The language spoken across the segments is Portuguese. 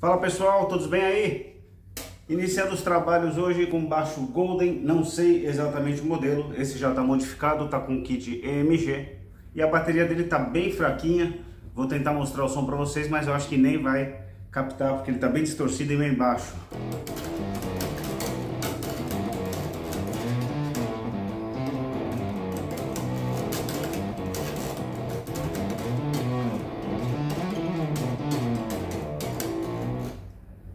Fala pessoal, todos bem aí? Iniciando os trabalhos hoje com baixo Golden, não sei exatamente o modelo, esse já está modificado, está com kit EMG e a bateria dele está bem fraquinha, vou tentar mostrar o som para vocês, mas eu acho que nem vai captar porque ele está bem distorcido e bem baixo.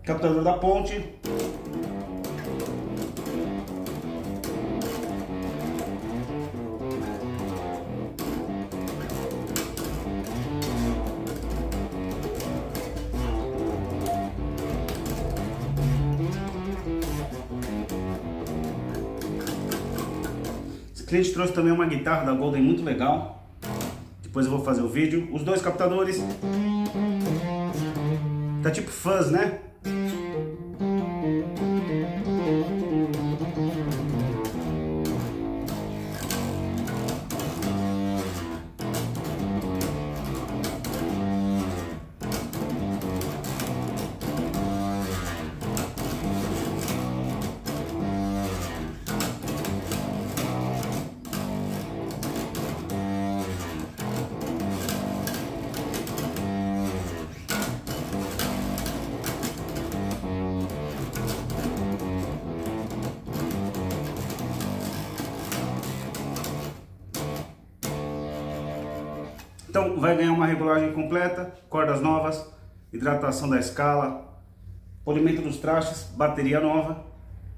Captador da ponte. Esse cliente trouxe também uma guitarra da Golden muito legal. Depois eu vou fazer o vídeo. Os dois captadores. Tá tipo fuzz, né? Então vai ganhar uma regulagem completa, cordas novas, hidratação da escala, polimento dos trastes, bateria nova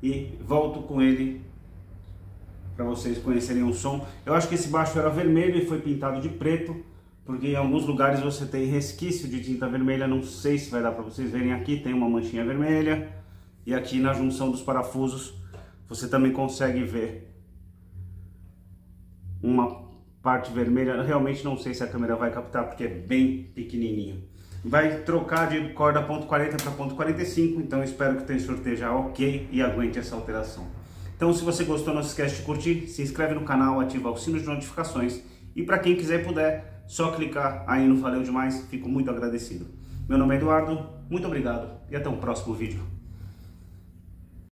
e volto com ele para vocês conhecerem o som. Eu acho que esse baixo era vermelho e foi pintado de preto, porque em alguns lugares você tem resquício de tinta vermelha, não sei se vai dar para vocês verem aqui, tem uma manchinha vermelha e aqui na junção dos parafusos você também consegue ver uma parte vermelha, realmente não sei se a câmera vai captar porque é bem pequenininho. Vai trocar de corda ponto .40 para ponto .45, então espero que o tensor esteja ok e aguente essa alteração. Então se você gostou, não se esquece de curtir, se inscreve no canal, ativa o sino de notificações e para quem quiser e puder, só clicar aí no Valeu Demais, fico muito agradecido. Meu nome é Eduardo, muito obrigado e até o próximo vídeo.